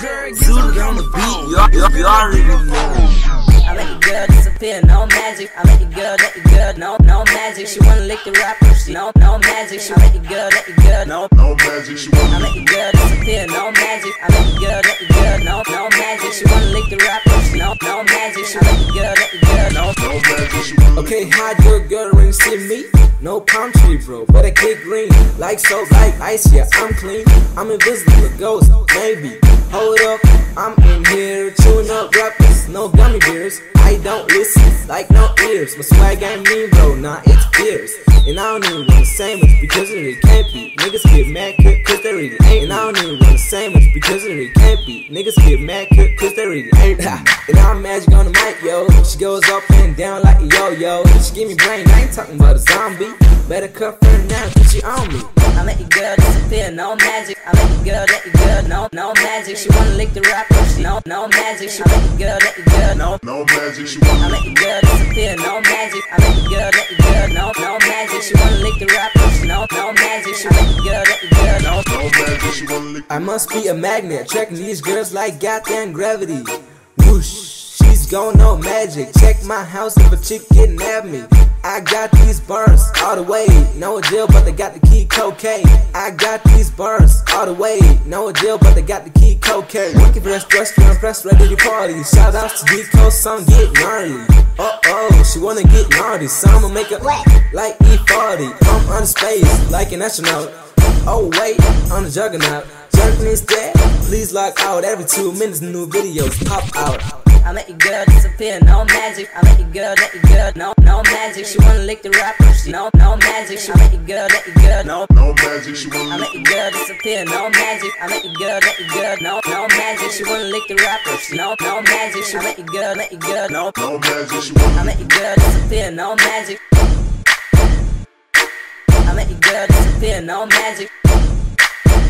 Zooted on the beat, y'all, y'all already know. I make a girl disappear, no magic. I make a girl let the girl, no, no magic. She wanna lick the rapper, she no, no magic. She make a girl let the girl, no, No magic, she I want make a girl disappear, no magic. I make a girl let the girl, no, no magic. She wanna lick the rapper, she no, no magic. She make a girl let the girl, no. no magic, she want Okay, hot good girl when you see me. No palm tree, bro, but I get green. Like soap, like ice, yeah, I'm clean. I'm invisible, ghost, maybe. Hold up, I'm in here chewing up rappers, no gummy bears. I don't listen, like no ears. My swag ain't mean, bro, nah, it's fierce. And I don't even want a sandwich because it really can't be. Niggas get mad cause they really ain't. And I don't even want a sandwich because it really can't be. Niggas get mad quick cause they really ain't. and I'm magic on the mic, yo. She goes up and down like a yo-yo. She give me brain, I ain't talking about a zombie. Better cuff her now, cause she on me. I make a girl disappear, no magic. I make a girl let the girl, no, no magic. She wanna lick the rapper, she no, no magic. She make a girl let the girl, no. No magic, she wanna I want make a girl disappear, no magic. I make a girl let the girl, no, no magic. She wanna lick the rapper, she no, no magic. She make a let the girl, I must be a magnet, checking these girls like goddamn gravity. Whoosh, she's going no magic. Check my house if a chick getting at me. I got these bars all the way, no deal, but they got the key cocaine. I got these bars all the way, no deal, but they got the key cocaine. Working for that restaurant, press ready to party. Shout outs to Deco, some get gnarly. Uh oh, she wanna get naughty, so I'ma make it like E40. I'm on space, like an astronaut. Oh wait, on the juggernaut. Jerking is dead. Please log out every two minutes. New videos pop out. I make a girl disappear, no magic. I make a girl let the girl, no, no magic. She wanna lick the rapper, she no, no magic. She make a girl let the girl, no. No magic, she wanna. I lick make a girl disappear, no magic. I make a girl let the girl, no, no magic. She wanna lick the rapper, she no, no magic. She make a girl let the girl, no. No magic, she wanna. I make a girl disappear, no magic. I make a girl disappear, no magic.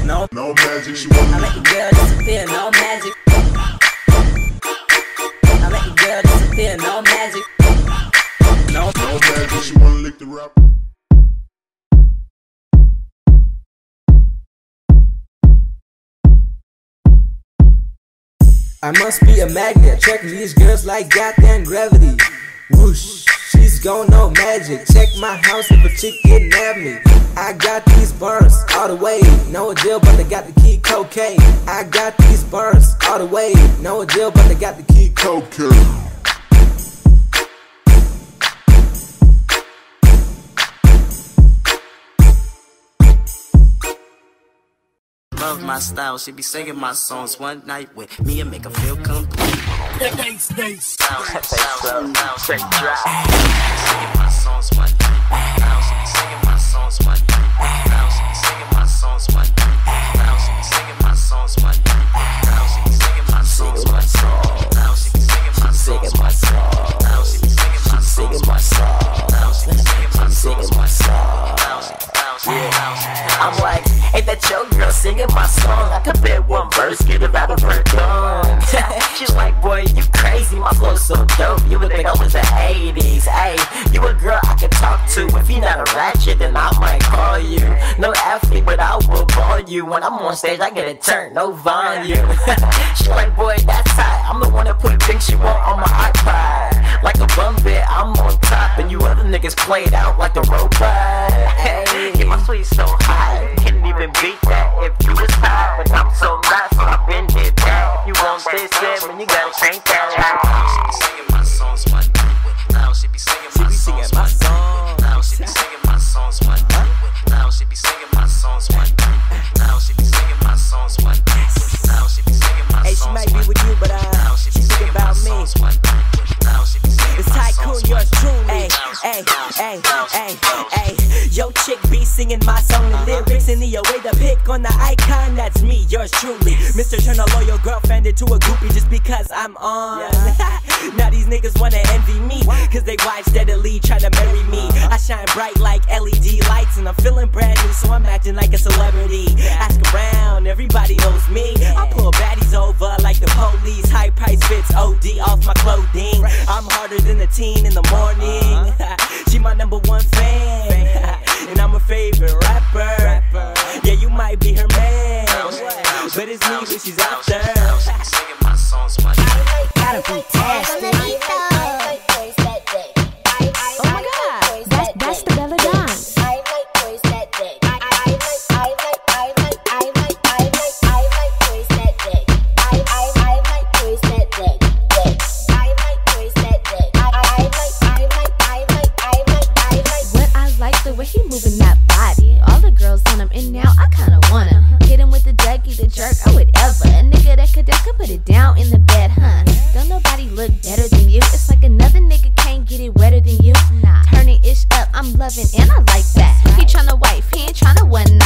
No, No magic, she want I make a girl disappear, no magic. I make a girl disappear, no magic. No, No magic, she want lick the rapper I must be a magnet. Checking these girls like goddamn gravity. Whoosh, she's going no magic. Check my house if a chick getting at me. I got these bars all the way, no deal, but they got the key cocaine. I got these bars all the way, no deal, but they got the key Cocaine Love my style, she be singing my songs one night with me and make her feel complete. Singing my singing my singing my. Bounce, singing my. Bounce, singing my. Bounce, singing my bounce. I'm like, ain't that your girl singing my song? I could bet one verse, get it out of her tongue. She's like, my flow's so dope. You would think I was the 80s. Hey, you a girl I can talk to. If you not a ratchet, then I might call you. No athlete, but I will ball you. When I'm on stage, I get it turned, no volume. she like, boy, that's hot. I'm the one that put things she want on my iPod. Like a bum bit, I'm on top, and you other niggas played out like the robot. Singing my songs one. Now she be singing my songs one night. Now she be singing my songs one night. Now she be singing my songs one night. Now she be singing my songs. Hey, she songs might be one with you, but uh, Now she be singing my about me. songs one night. Now she be singing It's my TyCun, songs yours one truly. Hey, hey, hey, hey, hey. Yo, chick be singing my song and lyrics in the way to pick on the icon. That's yours truly. Mr. Turn a loyal girlfriend into a groupie just because I'm on. now these niggas wanna envy me, cause they wife steadily trying to marry me. Uh-huh. I shine bright like LED lights and I'm feeling brand new, so I'm acting like a celebrity. Ask around, everybody knows me. I pull baddies over like the police. High price fits OD off my clothing. I'm harder than a teen in the morning. Uh-huh. she my number one fan. But it's me who she's whatever. A nigga that could that could put it down in the bed, huh? Don't nobody look better than you. It's like another nigga can't get it wetter than you. Nah. Turning ish up, I'm loving and I like that. He tryna wife, he ain't tryna one